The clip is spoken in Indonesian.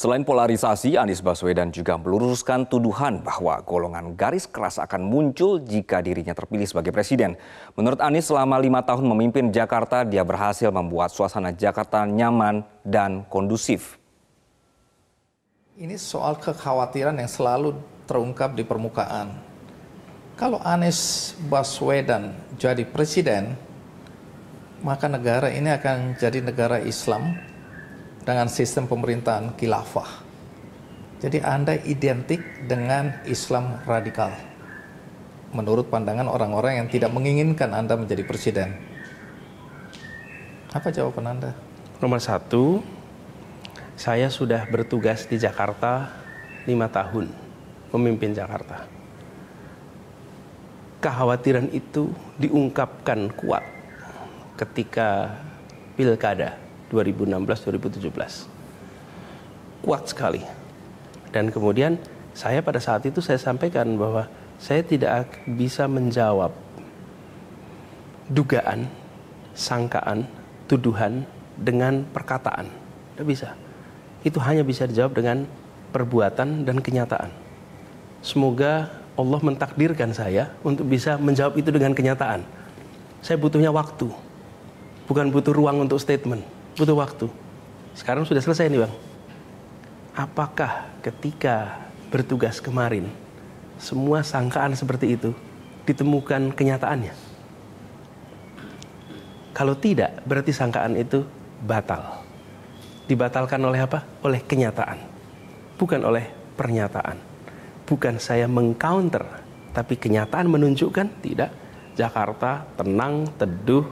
Selain polarisasi, Anies Baswedan juga meluruskan tuduhan bahwa golongan garis keras akan muncul jika dirinya terpilih sebagai presiden. Menurut Anies, selama lima tahun memimpin Jakarta, dia berhasil membuat suasana Jakarta nyaman dan kondusif. Ini soal kekhawatiran yang selalu terungkap di permukaan. Kalau Anies Baswedan jadi presiden, maka negara ini akan jadi negara Islam dengan sistem pemerintahan khilafah. Jadi Anda identik dengan Islam radikal. Menurut pandangan orang-orang yang tidak menginginkan Anda menjadi presiden. Apa jawaban Anda? Nomor satu, saya sudah bertugas di Jakarta lima tahun, memimpin Jakarta. Kekhawatiran itu diungkapkan kuat ketika pilkada 2016-2017. Kuat sekali. Dan kemudian saya pada saat itu saya sampaikan bahwa saya tidak bisa menjawab dugaan, sangkaan, tuduhan dengan perkataan. Tidak bisa. Itu hanya bisa dijawab dengan perbuatan dan kenyataan. Semoga Allah mentakdirkan saya untuk bisa menjawab itu dengan kenyataan. Saya butuhnya waktu, bukan butuh ruang untuk statement butuh waktu. Sekarang sudah selesai nih bang. Apakah ketika bertugas kemarin semua sangkaan seperti itu ditemukan kenyataannya? Kalau tidak, berarti sangkaan itu batal. Dibatalkan oleh apa? Oleh kenyataan, bukan oleh pernyataan. Bukan saya mengcounter, tapi kenyataan menunjukkan tidak. Jakarta tenang, teduh,